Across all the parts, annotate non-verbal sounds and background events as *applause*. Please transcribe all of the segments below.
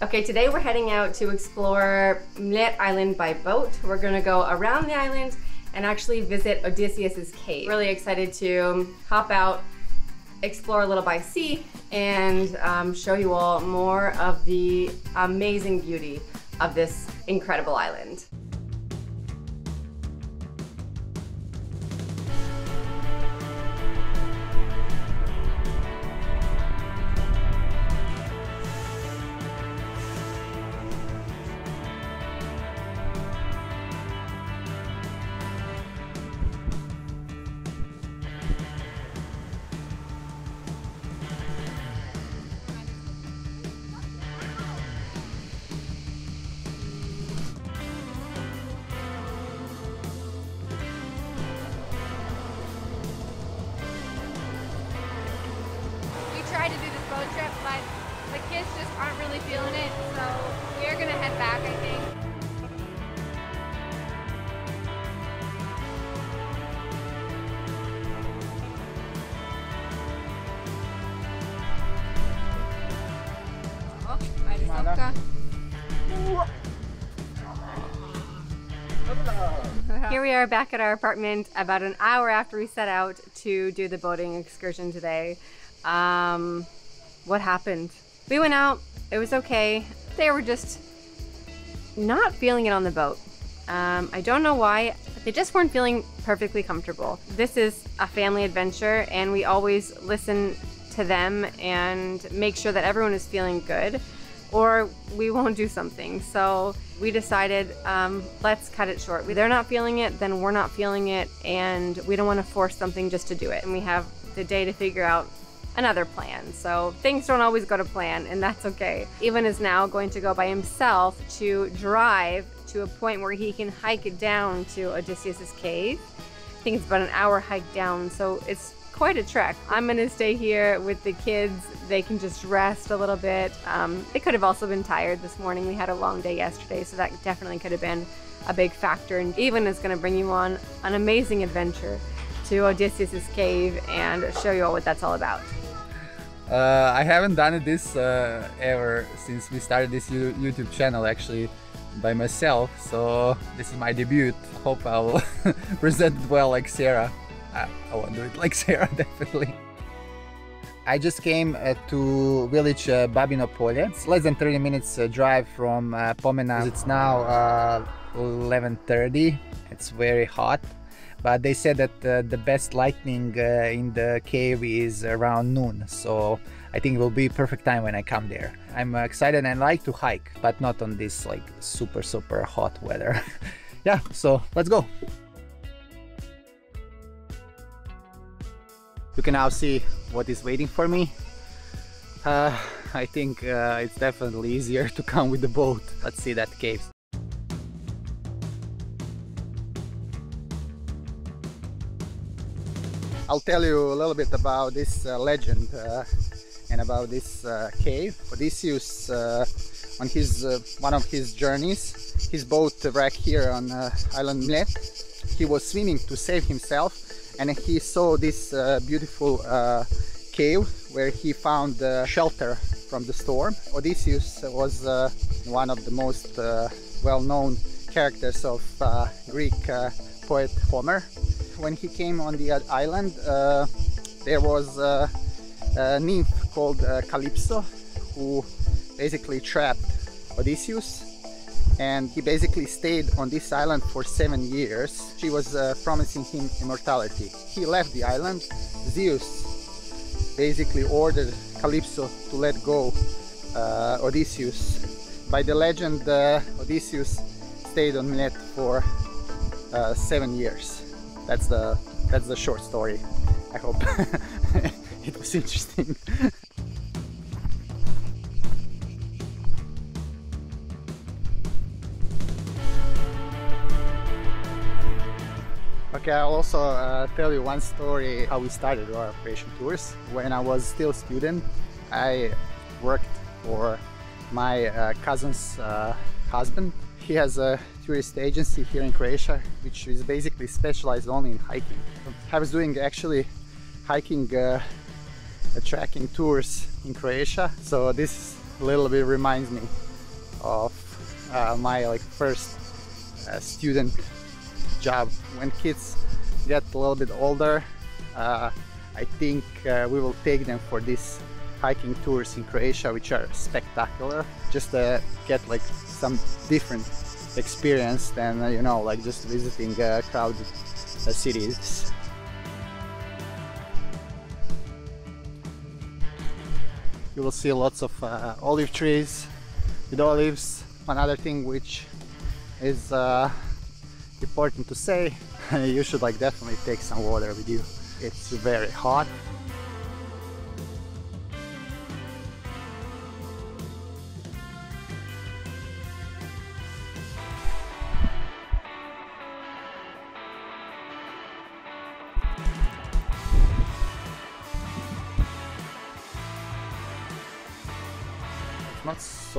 Okay, today we're heading out to explore Mljet Island by boat. We're gonna go around the island and actually visit Odysseus's cave. Really excited to hop out, explore a little by sea, and um, show you all more of the amazing beauty of this incredible island. *laughs* Here we are back at our apartment about an hour after we set out to do the boating excursion today. Um, what happened? We went out, it was okay. They were just not feeling it on the boat. Um, I don't know why. They just weren't feeling perfectly comfortable. This is a family adventure, and we always listen to them and make sure that everyone is feeling good, or we won't do something. So we decided um, let's cut it short. They're not feeling it, then we're not feeling it, and we don't want to force something just to do it. And we have the day to figure out another plan. So things don't always go to plan, and that's okay. Ivan is now going to go by himself to drive to a point where he can hike it down to Odysseus's cave. I think it's about an hour hike down, so it's quite a trek. I'm gonna stay here with the kids. They can just rest a little bit. Um, they could have also been tired this morning. We had a long day yesterday, so that definitely could have been a big factor. And Ivan is gonna bring you on an amazing adventure to Odysseus's cave and show you all what that's all about. Uh, I haven't done this uh, ever since we started this YouTube channel actually by myself, so this is my debut. Hope I'll *laughs* present it well like Sarah. I, I won't do it like Sarah, *laughs* definitely. I just came uh, to village uh, Babino Polje. It's less than 30 minutes uh, drive from uh, Pomena. It's now uh, 11.30. It's very hot but they said that uh, the best lightning uh, in the cave is around noon so i think it will be perfect time when i come there i'm uh, excited and like to hike but not on this like super super hot weather *laughs* yeah so let's go you can now see what is waiting for me uh, i think uh, it's definitely easier to come with the boat let's see that cave I'll tell you a little bit about this uh, legend uh, and about this uh, cave. Odysseus, uh, on his one of his journeys, his boat wrecked here on island Mljet. He was swimming to save himself, and he saw this beautiful cave where he found shelter from the storm. Odysseus was one of the most well-known characters of Greek poet Homer when he came on the island, uh, there was uh, a nymph called uh, Calypso who basically trapped Odysseus and he basically stayed on this island for seven years. She was uh, promising him immortality. He left the island. Zeus basically ordered Calypso to let go uh, Odysseus. By the legend, uh, Odysseus stayed on Mljet for seven years that's the that's the short story i hope *laughs* it was interesting *laughs* I'll also uh, tell you one story how we started our operation tours. When I was still a student, I worked for my uh, cousin's uh, husband. He has a tourist agency here in Croatia, which is basically specialized only in hiking. I was doing actually hiking uh, trekking tours in Croatia, so this little bit reminds me of uh, my like first uh, student job. When kids get a little bit older, uh, I think uh, we will take them for these hiking tours in Croatia, which are spectacular. Just to get like some different experience than uh, you know, like just visiting uh, crowded uh, cities. You will see lots of uh, olive trees with olives. Another thing which is uh, important to say, *laughs* you should like definitely take some water with you. It's very hot.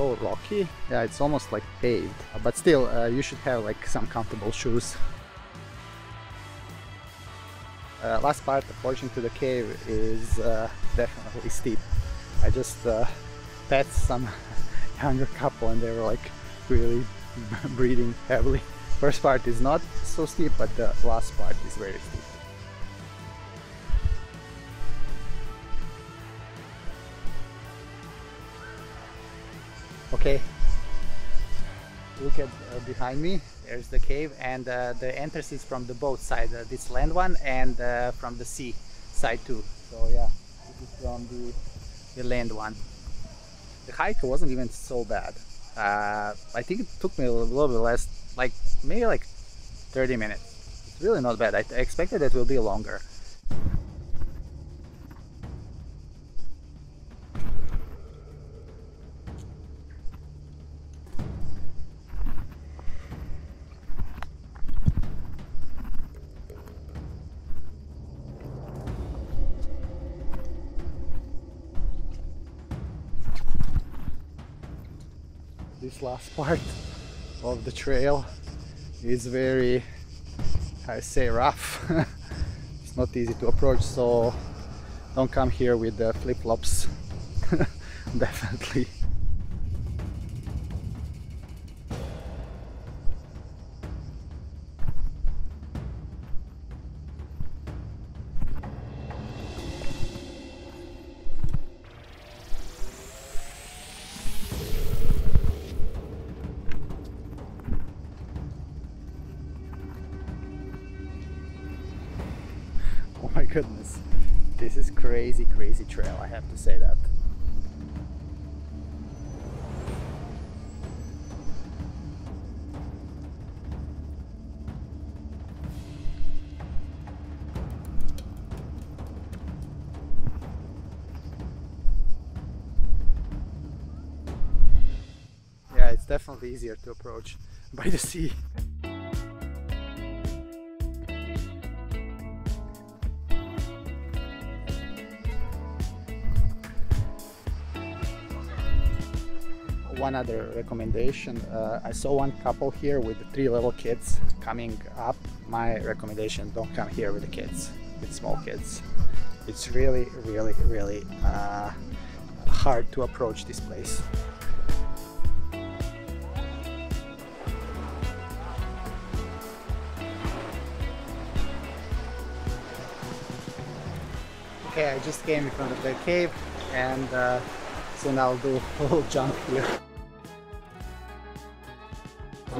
So rocky. Yeah, it's almost like paved, but still, uh, you should have like some comfortable shoes. Uh, last part approaching to the cave is uh, definitely steep. I just uh, some *laughs* younger couple and they were like really *laughs* breathing heavily. First part is not so steep, but the last part is very steep. Okay, look at uh, behind me. There's the cave and uh, the entrance is from the boat side uh, this land one and uh, from the sea side too. So yeah this is from the, the land one. The hike wasn't even so bad. Uh, I think it took me a little bit less like maybe like 30 minutes. It's really not bad. I I expected it will be longer this last *laughs* part of the trail is very I say rough. *laughs* It's not easy to approach so don't come here with the flip-flops. *laughs* Definitely goodness. This is crazy, crazy trail, I have to say that. Yeah, it's definitely easier to approach *laughs* by the sea. One other recommendation. Uh, i saw one couple here with three little kids coming up. My recommendation don't come here with the kids with small kids. It's really really really uh, hard to approach this place. Okay i just came in front of the cave and uh, so now I'll do a little jump here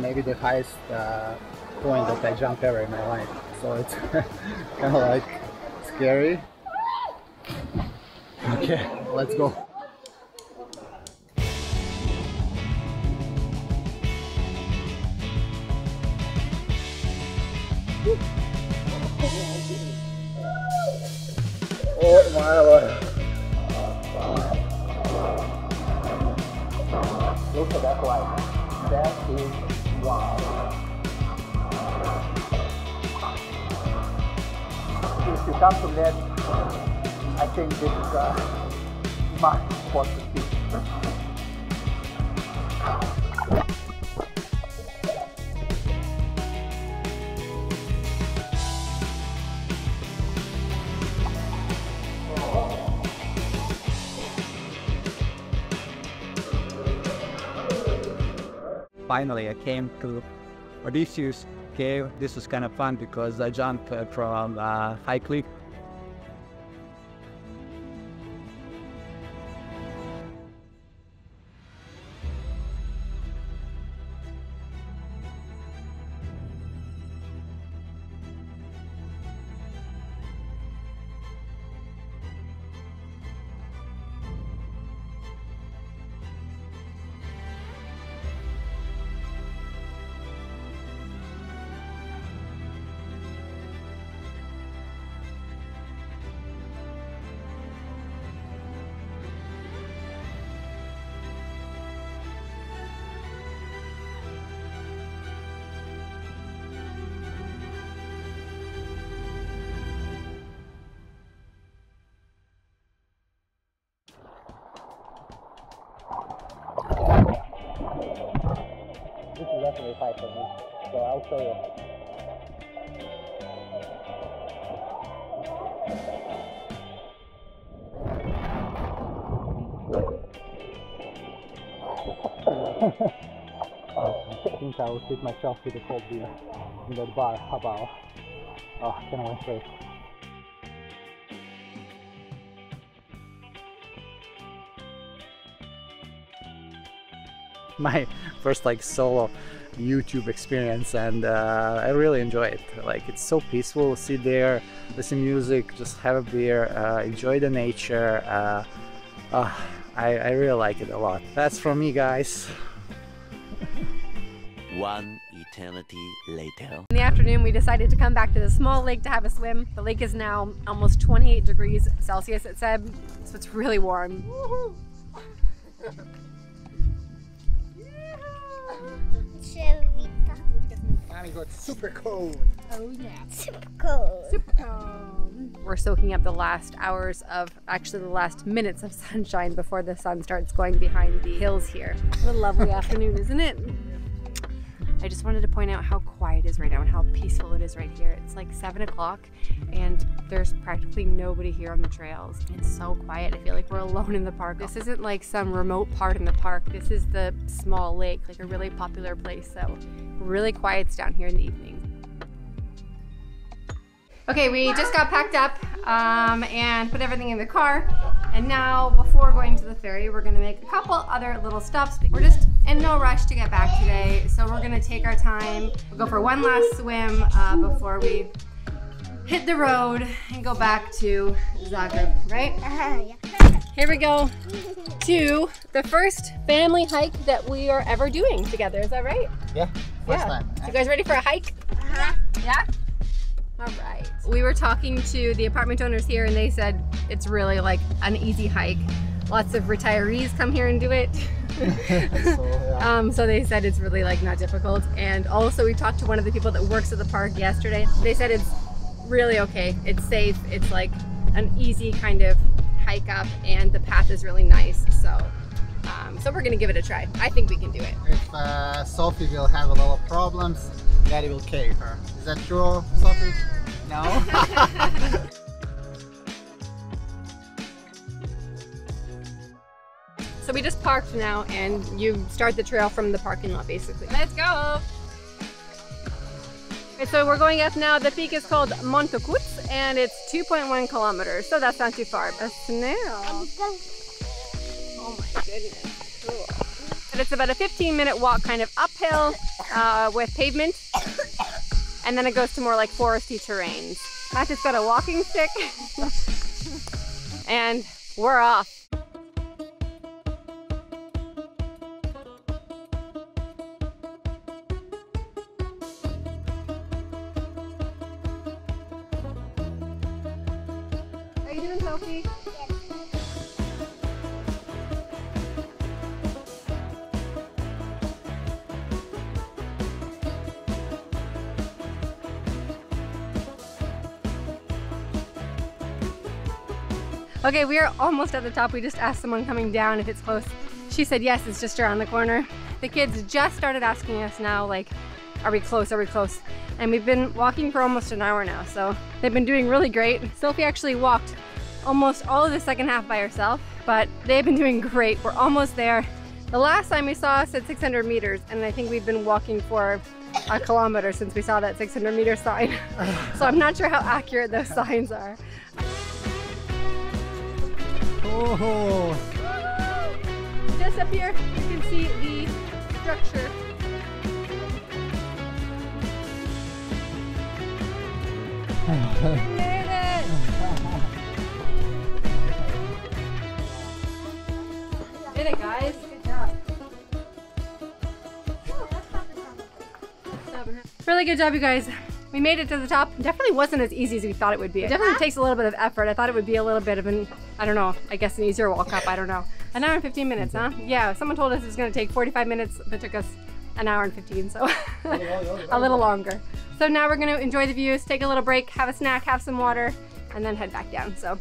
maybe the highest uh, point that I jump ever in my life. So it's *laughs* kind of like scary. Okay, let's go. Oh my lord. Look at that light. That is you come from that, I think this is uh, my spot to see. finally I came to Odysseus cave. This was kind of fun because I jumped from uh, high cliff This is definitely high for me, so I'll show you. *laughs* I think I will treat myself with a cold beer in that bar. How about? Oh, I can't wait. *laughs* my first like solo YouTube experience and uh, I really enjoy it. Like it's so peaceful, sit there, listen music, just have a beer, uh, enjoy the nature. Uh, uh, I, I really like it a lot. That's from me guys. *laughs* One eternity later. In the afternoon, we decided to come back to the small lake to have a swim. The lake is now almost 28 degrees Celsius, it said, so it's really warm. *laughs* Chevita. Mommy got super cold. Oh, super cold. We're soaking up the last hours of, actually the last minutes of *laughs* sunshine before the sun starts going behind the hills here. What a lovely afternoon, isn't it? I just wanted to point out how quiet it is right now and how peaceful it is right here. It's like seven o'clock and there's practically nobody here on the trails. It's so quiet. I feel like we're alone in the park. This isn't like some remote part in the park. This is the small lake, like a really popular place. So really quiet down here in the evening. Okay, we just got packed up um, and put everything in the car. And now, before going to the ferry, we're gonna make a couple other little stops. We're just in no rush to get back today, so we're gonna take our time, we'll go for one last swim uh, before we hit the road and go back to Zagreb, right? Uh. Here we go *laughs* to the first family hike that we are ever doing together. Is that right? Yeah, first yeah. time. So you guys ready for a hike? Uh-huh. Yeah? All right. We were talking to the apartment owners here and they said it's really like an easy hike. Lots of retirees come here and do it. so, *laughs* yeah. *laughs* um, so they said it's really like not difficult. And also we talked to one of the people that works at the park yesterday. They said it's really okay. It's safe. It's like an easy kind of hike up and the path is really nice. So um, so we're gonna give it a try. I think we can do it. If uh, Sophie will have a lot of problems, Daddy will carry her. Is that true, Sophie? No? *laughs* So we just parked now and you start the trail from the parking lot basically. Let's go! So we're going up now. The peak is called Montokuc and it's 2.1 kilometers, so that's not too far. A snail. Oh my goodness, cool. And it's about a 15 minute walk kind of uphill uh, with pavement. And then it goes to more like foresty terrains. Matt just got a walking stick. *laughs* and we're off. Okay, we are almost at the top. We just asked someone coming down if it's close. She said yes, it's just around the corner. The kids just started asking us now, like, are we close, are we close? And we've been walking for almost an hour now, so they've been doing really great. Sophie actually walked almost all of the second half by herself, but they've been doing great. We're almost there. The last time we saw us at 600 meters, and I think we've been walking for a kilometer since we saw that 600 meter sign. *laughs* so I'm not sure how accurate those signs are. Oh, Just up here, you can see the structure. Made it! Did it, guys. Good job. Really good job, you guys. We made it to the top. Definitely wasn't as easy as we thought it would be. It definitely takes a little bit of effort. I thought it would be a little bit of an, I don't know, I guess an easier walk up. I don't know. An hour and 15 minutes, huh? Mm-hmm. Yeah, someone told us it was going to take 45 minutes, but it took us an hour and 15, so oh, *laughs* a little longer. So now we're going to enjoy the views, take a little break, have a snack, have some water, and then head back down. So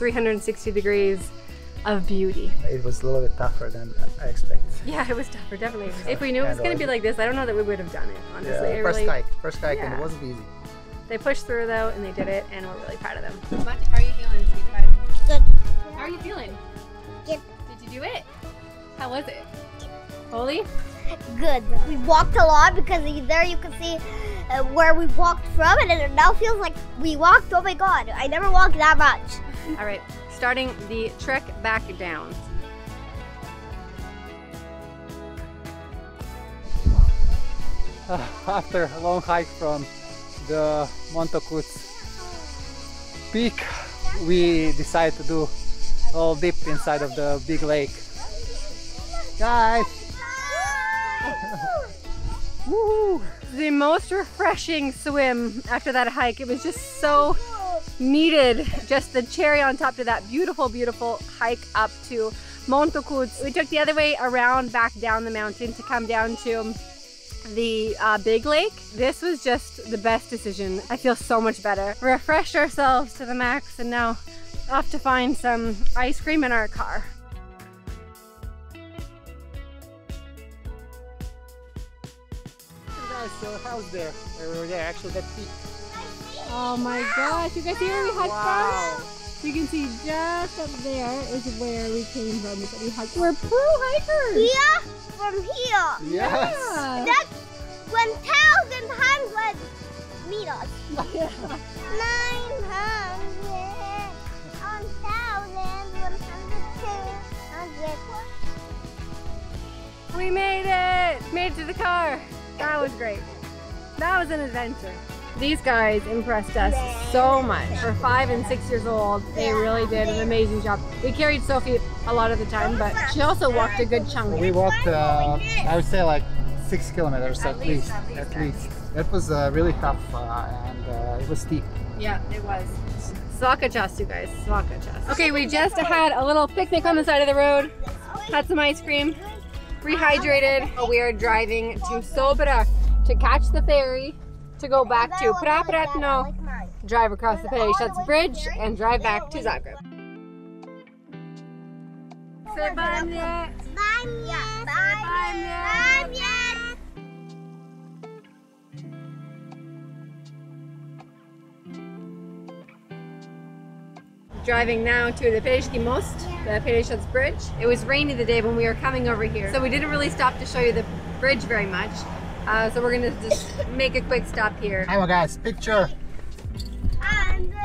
360 degrees of beauty. it was a little bit tougher than I expected. Yeah, it was tougher, definitely. If we knew it was going to be like this, I don't know that we would have done it, honestly. It first really- hike, first hike, and it wasn't easy. They pushed through though, and they did it, and we're really proud of them. How are you feeling, sweetheart? Good. How are you feeling? Good. Did you do it? How was it? Holy? Good. We walked a lot because there you can see uh, where we walked from, and it now feels like we walked. Oh my god! I never walked that much. All right, starting the trek back down. *laughs* After a long hike from the Montokuc peak, we decided to do a little dip inside of the big lake. Guys! *laughs* Woo! The most refreshing swim after that hike. It was just so needed. Just the cherry on top to that beautiful, beautiful hike up to Montokuc. We took the other way around back down the mountain to come down to the uh, big lake. This was just the best decision. I feel so much better. Refreshed ourselves to the max and now off to find some ice cream in our car. So how's there? We were there, actually that peak. Oh my gosh, you guys see where we had Wow! fun? You can see just up there is where we came from. We hiked. We're pro hikers! Here, from here. Yes! Yeah. That's one thousand hundred meters. Nine hundred, one thousand, one hundred two hundred. We made it! Made it to the car. That was great. That was an adventure. These guys impressed us so much. For five and six years old, they really did an amazing job. We carried Sophie a lot of the time, but she also walked a good chunk. We walked, uh, I would say, like six kilometers at, At least, least. at least, At least. That was uh, really tough, uh, and uh, it was steep. Yeah, it was. Svaka čast, you guys. Svaka čast. Okay, we just had a little picnic on the side of the road, had some ice cream, rehydrated. We are driving to Sobra to catch the ferry to go back to Prapratno, drive across the Pelješac Bridge, and drive back to Zagreb. Say bye, Mia. Bye, Bye, Bye, driving now to the Pelješki Most, the Bridge. It was rainy the day when we were coming over here, so we didn't really stop to show you the bridge very much. Uh, so we're gonna just make a quick stop here. Hi, guys, picture.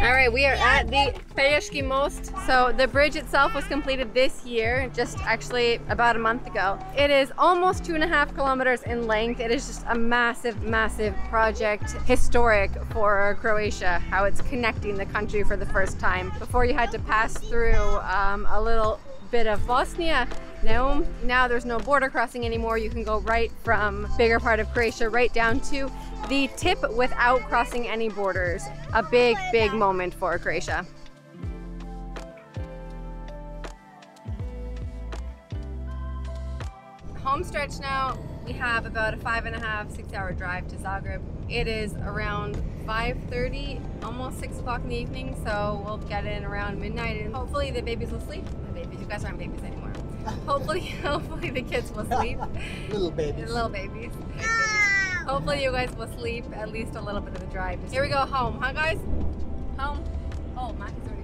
All right, we are at the Pelješki Most. So the bridge itself was completed this year, just actually about a month ago. It is almost two and a half kilometers in length. It is just a massive, massive project, historic for Croatia, how it's connecting the country for the first time. Before you had to pass through um, a little bit of Bosnia. Now, now there's no border crossing anymore. You can go right from bigger part of Croatia right down to the tip without crossing any borders. A big, big moment for Croatia. Home stretch now. We have about a five and a half, six hour drive to Zagreb. It is around 5.30, almost six o'clock in the evening, so we'll get in around midnight and hopefully the babies will sleep. The babies, you guys aren't babies anymore. *laughs* hopefully, *laughs* hopefully the kids will sleep. *laughs* Little babies. Little babies. Hopefully you guys will sleep at least a little bit of the drive. Here we go home, huh guys? Home. Oh, already